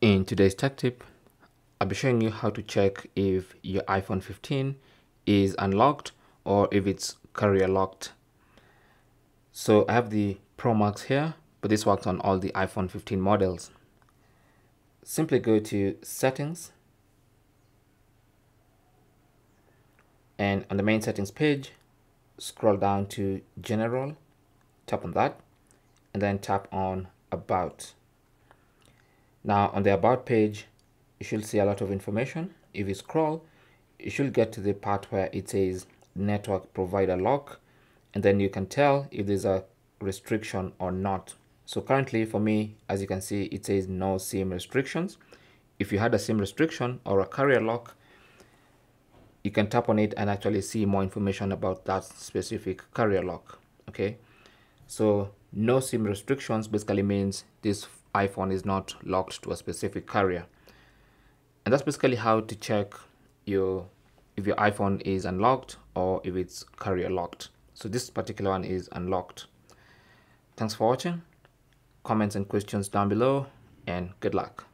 In today's tech tip, I'll be showing you how to check if your iPhone 15 is unlocked or if it's carrier locked. So I have the Pro Max here, but this works on all the iPhone 15 models. Simply go to settings and on the main settings page, scroll down to general, tap on that and then tap on about. Now on the about page, you should see a lot of information. If you scroll, you should get to the part where it says network provider lock, and then you can tell if there's a restriction or not. So currently for me, as you can see, it says no SIM restrictions. If you had a SIM restriction or a carrier lock, you can tap on it and actually see more information about that specific carrier lock. Okay. So no SIM restrictions basically means this iPhone is not locked to a specific carrier. And that's basically how to check your if your iPhone is unlocked or if it's carrier locked. So this particular one is unlocked. Thanks for watching. Comments and questions down below and good luck.